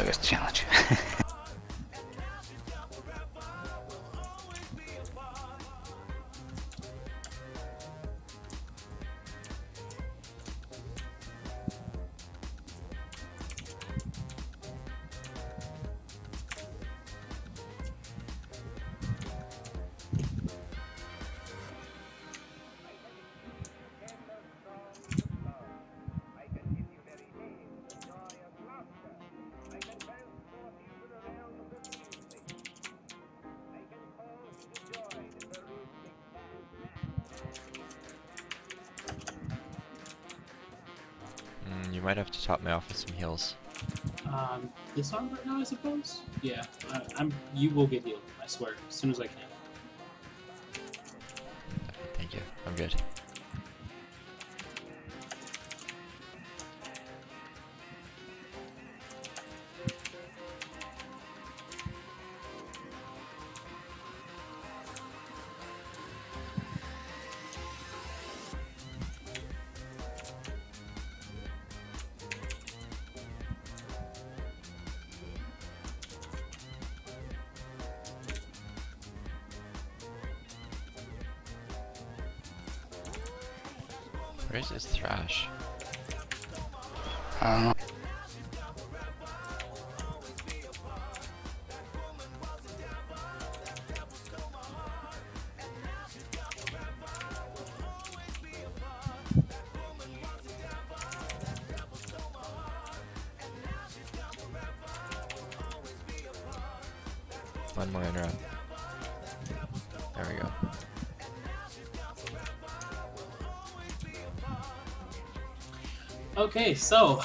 biggest challenge. You might have to top me off with some heals. Um, this arm right now, I suppose. Yeah, I, I'm. You will get healed. I swear, as soon as I can. Thank you. I'm good. Where's this thrash? I don't know. One more in Okay, so